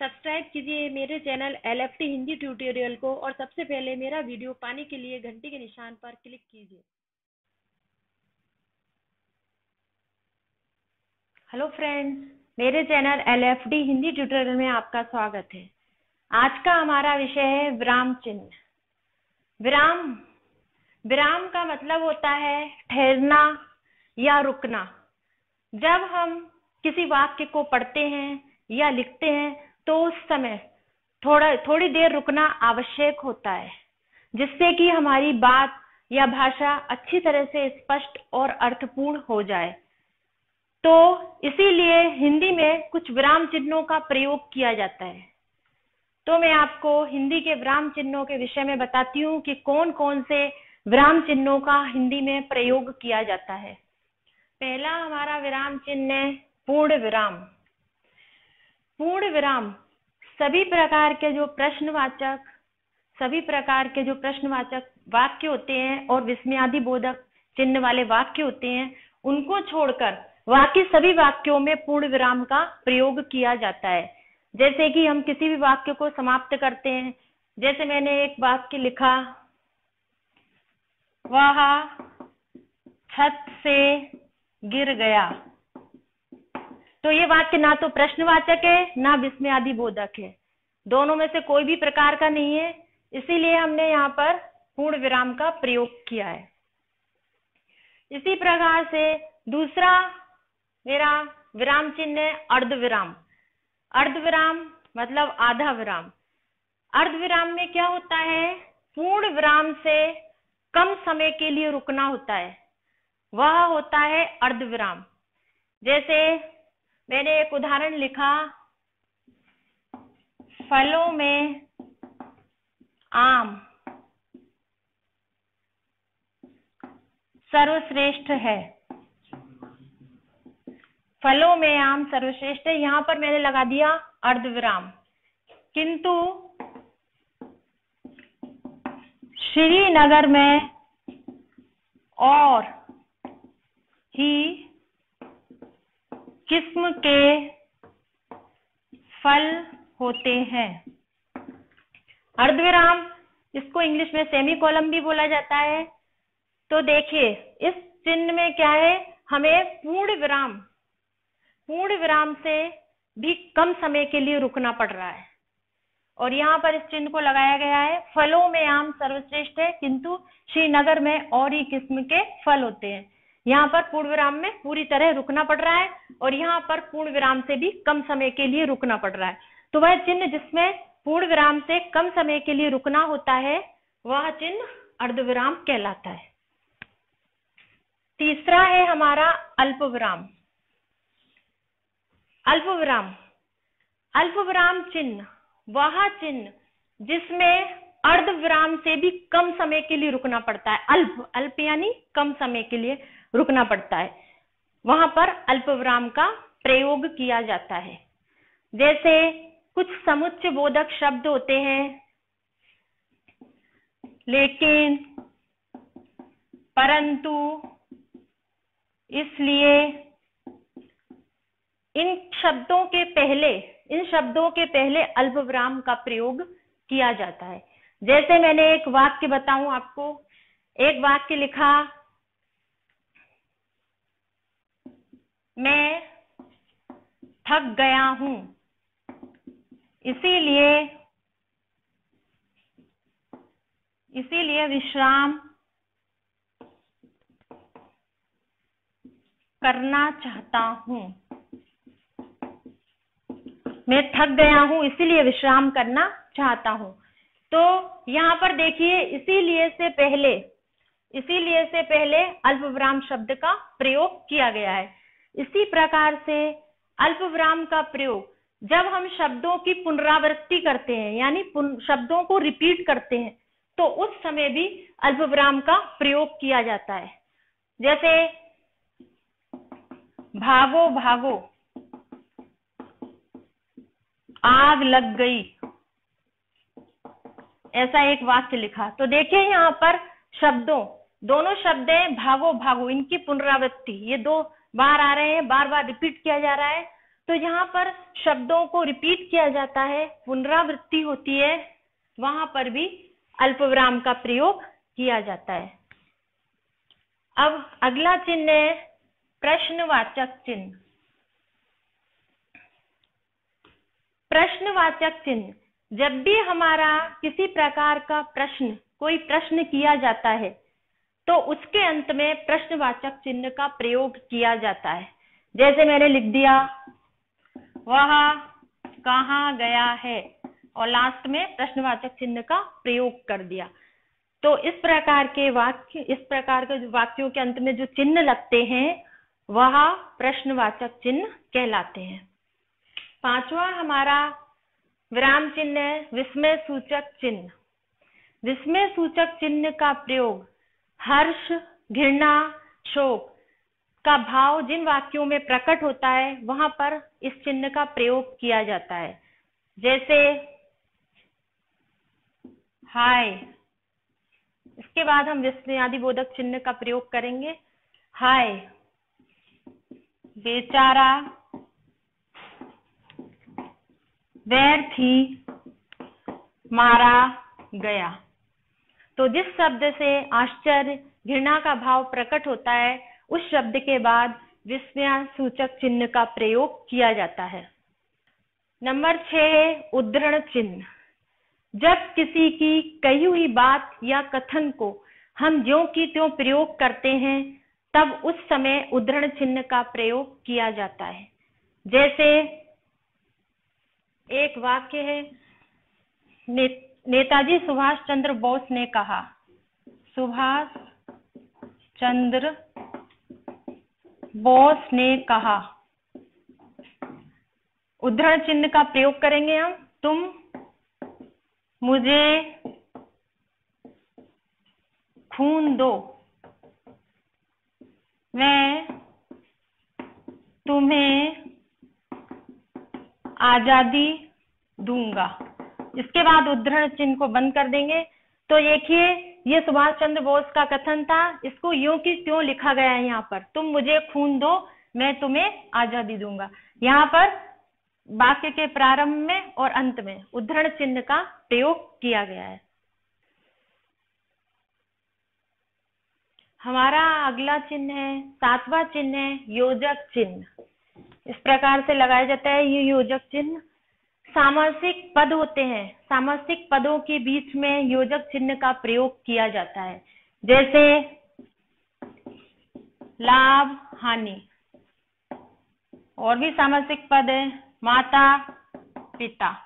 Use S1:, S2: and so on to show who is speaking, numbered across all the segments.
S1: Subscribe कीजिए मेरे channel T Hindi tutorial को और सबसे पहले मेरा वीडियो पाने के लिए घंटी के निशान पर क्लिक कीजिए। हेलो फ्रेंड्स मेरे चैनल डी हिंदी ट्यूटोरियल में आपका स्वागत है। आज का हमारा विषय है विराम चिन्ह। विराम विराम का मतलब होता है ठहरना या रुकना। जब हम किसी वाक्य को पढ़ते हैं या लिखते हैं तो उस समय थोड़ा, थोड़ी देर रुकना आवश्यक होता है, जिससे कि हमारी बात या भाषा अच्छी तरह से स्पष्ट और अर्थपूर्ण हो जाए। तो इसीलिए हिंदी में कुछ विराम चिन्हों का प्रयोग किया जाता है। तो मैं आपको हिंदी के विराम चिन्हों के विषय में बताती हूँ कि कौन कौन से विराम चिन्हों का हिंदी में प्रयोग किया जाता है। पहला हमारा विराम चिन्ह है पूर्ण विराम। पूर्ण विराम। सभी प्रकार के जो प्रश्नवाचक, सभी प्रकार के जो प्रश्नवाचक वाक्य होते हैं और विस्मयादि बोधक चिन्ह वाले वाक्य होते हैं, उनको छोड़कर बाकी सभी वाक्यों में पूर्ण विराम का प्रयोग किया जाता है। जैसे कि हम किसी भी वाक्य को समाप्त करते हैं। जैसे मैंने एक वाक्य लिखा, वह, छत से गिर गया। तो ये वाक्य ना तो प्रश्नवाचक है, ना विस्मय आदि बोधक है। दोनों में से कोई भी प्रकार का नहीं है। इसीलिए हमने यहाँ पर पूर्ण विराम का प्रयोग किया है। इसी प्रकार से दूसरा मेरा विराम चिन्ह है अर्ध विराम अर्ध विराम मतलब आधा विराम। अर्ध विराम में क्या होता है? पूर्ण विराम से कम समय के लिए रुकना होता है। वह होता है अर्ध विराम जैसे मैंने एक उदाहरण लिखा। फलों में आम सर्वश्रेष्ठ है। फलों में आम सर्वश्रेष्ठ है। यहाँ पर मैंने लगा दिया अर्धविराम। किंतु श्रीनगर में और ही किस्म के फल होते हैं। अर्धविराम, इसको इंग्लिश में सेमी कॉलम भी बोला जाता है। तो देखिए, इस चिन्ह में क्या है? हमें पूर्ण विराम पूर्ण विराम से भी कम समय के लिए रुकना पड़ रहा है। और यहाँ पर इस चिन्ह को लगाया गया है, फलों में आम सर्वश्रेष्ठ है, किंतु श्रीनगर में और ही किस्म के फल होते हैं। यहाँ पर पूर्ण विराम में पूरी तरह रुकना पड़ रहा है और यहाँ पर पूर्ण विराम से भी कम समय के लिए रुकना पड़ रहा है। तो वह चिन्ह जिसमें पूर्ण विराम से कम समय के लिए रुकना होता है, वह चिन्ह अर्धविराम कहलाता है। तीसरा है हमारा अल्प विराम। अल्प विराम। अल्प विराम चिन्ह, वह चिन्ह जिसमें अर्ध विराम से भी कम समय के लिए रुकना पड़ता है। अल्प अल्प यानी कम समय के लिए। रुकना पड़ता है। वहाँ पर अल्प विराम का प्रयोग किया जाता है। जैसे कुछ समुच्च बोधक शब्द होते हैं, लेकिन परंतु इसलिए इन शब्दों के पहले, इन शब्दों के पहले अल्प विराम का प्रयोग किया जाता है। जैसे मैंने एक वाक्य बताऊँ आपको, एक वाक्य लिखा मैं थक गया हूँ। इसीलिए इसीलिए विश्राम करना चाहता हूँ। मैं थक गया हूँ, इसीलिए विश्राम करना चाहता हूँ। तो यहाँ पर देखिए, इसीलिए से पहले, इसीलिए से पहले अल्प विराम शब्द का प्रयोग किया गया है। इसी प्रकार से अल्प विराम का प्रयोग, जब हम शब्दों की पुनरावृत्ति करते हैं, यानी शब्दों को रिपीट करते हैं तो उस समय भी अल्प विराम का प्रयोग किया जाता है। जैसे, भागो भागो, आग लग गई। ऐसा एक वाक्य लिखा। तो देखिए यहाँ पर शब्दों, दोनों शब्द हैं भागो भागो, इनकी पुनरावृत्ति, ये दो बार आ रहे हैं बार बार रिपीट किया जा रहा है। तो यहाँ पर शब्दों को रिपीट किया जाता है, पुनरावृत्ति होती है, वहाँ पर भी अल्पविराम का प्रयोग किया जाता है। अब अगला चिन्ह है, प्रश्नवाचक चिन्ह। प्रश्नवाचक चिन्ह। जब भी हमारा किसी प्रकार का प्रश्न, कोई प्रश्न किया जाता है तो उसके अंत में प्रश्नवाचक चिन्ह का प्रयोग किया जाता है। जैसे मैंने लिख दिया, वह कहा गया है? और लास्ट में प्रश्नवाचक चिन्ह का प्रयोग कर दिया। तो इस प्रकार के वाक्य, इस प्रकार के वाक्यों के अंत में जो चिन्ह लगते हैं, वह प्रश्नवाचक चिन्ह कहलाते हैं। पांचवा हमारा विराम चिन्ह है, विस्मय सूचक चिन्ह। विस्मय सूचक चिन्ह का प्रयोग हर्ष, घृणा, शोक का भाव जिन वाक्यों में प्रकट होता है, वहाँ पर इस चिन्ह का प्रयोग किया जाता है। जैसे, हाय, इसके बाद हम विस्मयादि बोधक चिन्ह का प्रयोग करेंगे। हाय, बेचारा, वैर थी, मारा गया। तो जिस शब्द से आश्चर्य, घृणा का भाव प्रकट होता है, उस शब्द के बाद विस्मय सूचक चिन्ह का प्रयोग किया जाता है। नंबर छह उद्धरण चिन्ह। जब किसी की कही हुई बात या कथन को हम ज्यो की त्यों प्रयोग करते हैं, तब उस समय उद्धरण चिन्ह का प्रयोग किया जाता है। जैसे एक वाक्य है नेताजी सुभाष चंद्र बोस ने कहा, सुभाष चंद्र बोस ने कहा, उद्धरण चिन्ह का प्रयोग करेंगे हम, तुम मुझे खून दो, मैं तुम्हें आज़ादी दूँगा। इसके बाद उद्धरण चिन्ह को बंद कर देंगे। तो देखिए, ये सुभाष चंद्र बोस का कथन था, इसको यूँ की त्यों लिखा गया है यहाँ पर। तुम मुझे खून दो, मैं तुम्हें आज़ादी दूँगा। यहाँ पर वाक्य के प्रारंभ में और अंत में उद्धरण चिन्ह का प्रयोग किया गया है। हमारा अगला चिन्ह है, सातवां चिन्ह है, योजक चिन्ह। इस प्रकार से लगाया जाता है, ये योजक चिन्ह। सामासिक पद होते हैं। सामासिक पदों के बीच में योजक चिन्ह का प्रयोग किया जाता है। जैसे, लाभ, हानि। और भी सामासिक पद है, माता, पिता।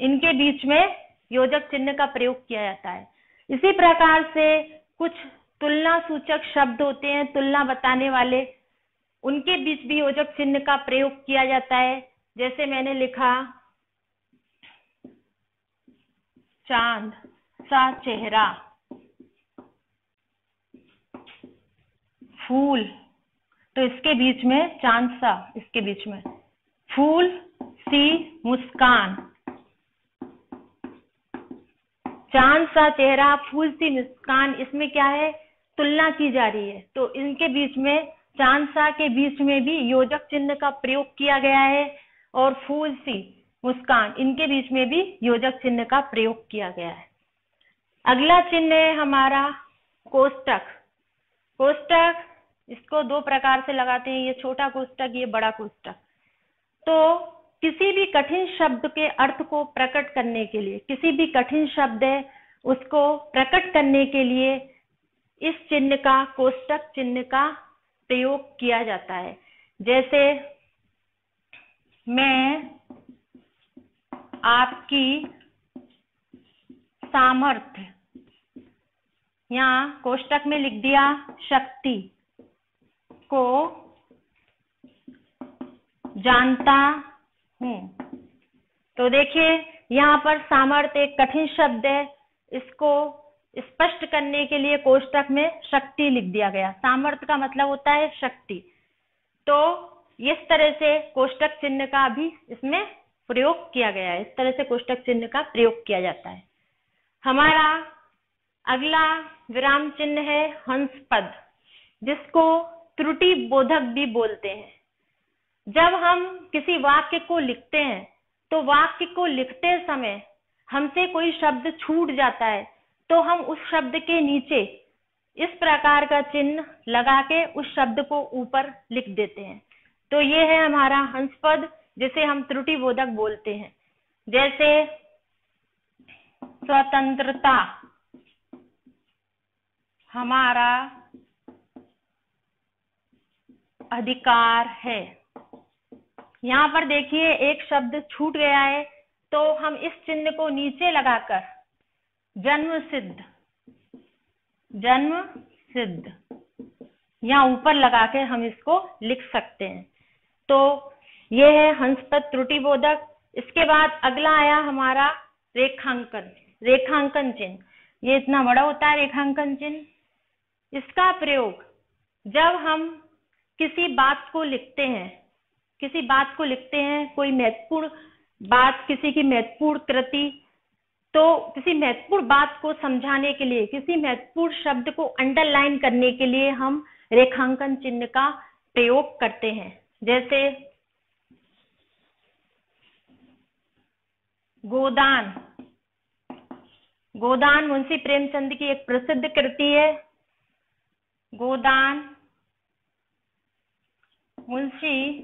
S1: इनके बीच में योजक चिन्ह का प्रयोग किया जाता है। इसी प्रकार से कुछ तुलना सूचक शब्द होते हैं, तुलना बताने वाले। उनके बीच भी योजक चिन्ह का प्रयोग किया जाता है। जैसे मैंने लिखा, चाँद सा चेहरा, फूल तो इसके बीच में चाँद सा, इसके बीच में। फूल, सी, मुस्कान। चाँद, सा, चेहरा, फूल, सी, मुस्कान, इसमें क्या है? तुलना की जा रही है। तो इनके बीच में, चाँद, सा के बीच में भी योजक चिन्ह का प्रयोग किया गया है। और फूल सी मुस्कान, इनके बीच में भी योजक चिन्ह का प्रयोग किया गया है। अगला चिन्ह है हमारा कोष्टक। कोष्टक, इसको दो प्रकार से लगाते हैं, ये छोटा कोष्टक, ये बड़ा कोष्टक। तो किसी भी कठिन शब्द के अर्थ को प्रकट करने के लिए, किसी भी कठिन शब्द है, उसको प्रकट करने के लिए इस चिन्ह का, कोष्टक चिन्ह का प्रयोग किया जाता है। जैसे मैं आपकी सामर्थ्य यहाँ कोष्टक में लिख दिया शक्ति को जानता हूँ। तो देखिए, यहाँ पर सामर्थ्य एक कठिन शब्द है। इसको स्पष्ट करने के लिए कोष्टक में शक्ति लिख दिया गया। सामर्थ्य का मतलब होता है शक्ति। तो इस तरह से कोष्टक चिन्ह का भी इसमें प्रयोग किया गया है। इस तरह से कोष्टक चिन्ह का प्रयोग किया जाता है। हमारा अगला विराम चिन्ह है हंस पद जिसको त्रुटि बोधक भी बोलते हैं। जब हम किसी वाक्य को लिखते हैं तो वाक्य को लिखते समय हमसे कोई शब्द छूट जाता है तो हम उस शब्द के नीचे इस प्रकार का चिन्ह लगा के उस शब्द को ऊपर लिख देते हैं। तो ये है हमारा हंस पद जिसे हम त्रुटि बोधक बोलते हैं। जैसे, स्वतंत्रता हमारा अधिकार है। यहाँ पर देखिए, एक शब्द छूट गया है तो हम इस चिन्ह को नीचे लगाकर, जन्म सिद्ध जन्म सिद्ध या ऊपर लगा के हम इसको लिख सकते हैं। तो ये है हंसपद त्रुटि बोधक इसके बाद अगला आया हमारा रेखांकन रेखांकन चिन्ह। ये इतना बड़ा होता है रेखांकन चिन्ह। इसका प्रयोग जब हम किसी बात को लिखते हैं, किसी बात को लिखते हैं, कोई महत्वपूर्ण बात, किसी की महत्वपूर्ण कृति तो किसी महत्वपूर्ण बात को समझाने के लिए, किसी महत्वपूर्ण शब्द को अंडरलाइन करने के लिए हम रेखांकन चिन्ह का प्रयोग करते हैं। जैसे गोदान। गोदान मुंशी प्रेमचंद की एक प्रसिद्ध कृति है। गोदान मुंशी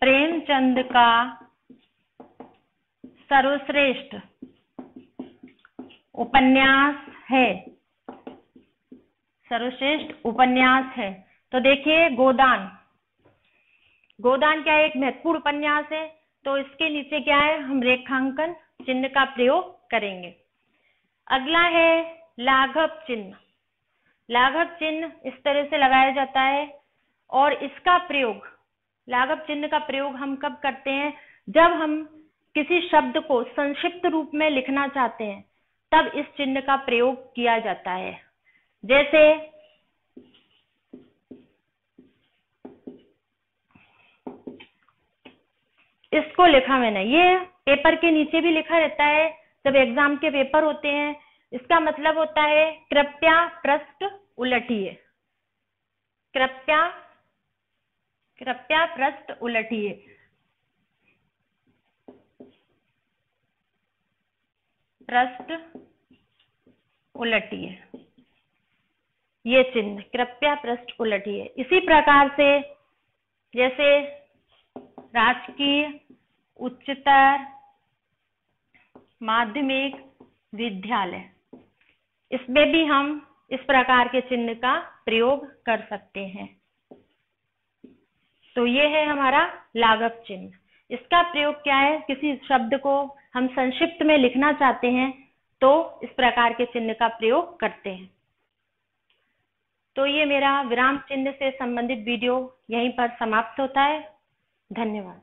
S1: प्रेमचंद का सर्वश्रेष्ठ उपन्यास है। सर्वश्रेष्ठ उपन्यास है। तो देखिए, गोदान। गोदान क्या है? एक महत्वपूर्ण उपन्यास है। तो इसके नीचे क्या है? हम रेखांकन चिन्ह का प्रयोग करेंगे। अगला है लाघव चिन्ह। लाघव चिन्ह इस तरह से लगाया जाता है और इसका प्रयोग, लाघव चिन्ह का प्रयोग हम कब करते हैं? जब हम किसी शब्द को संक्षिप्त रूप में लिखना चाहते हैं, तब इस चिन्ह का प्रयोग किया जाता है। जैसे इसको लिखा मैंने। ये पेपर के नीचे भी लिखा रहता है, जब एग्ज़ाम के पेपर होते हैं, इसका मतलब होता है कृपया पृष्ठ उलटिए। कृपया कृपया पृष्ठ उलटिए। पृष्ठ उलटिए। ये चिन्ह, कृपया पृष्ठ उलटिए। इसी प्रकार से जैसे राजकीय, उच्चतर माध्यमिक विद्यालय। इसमें भी हम इस प्रकार के चिन्ह का प्रयोग कर सकते हैं। तो ये है हमारा लागत चिन्ह। इसका प्रयोग क्या है? किसी शब्द को हम संक्षिप्त में लिखना चाहते हैं तो इस प्रकार के चिन्ह का प्रयोग करते हैं। तो ये मेरा विराम चिन्ह से संबंधित वीडियो यहीं पर समाप्त होता है। धन्यवाद।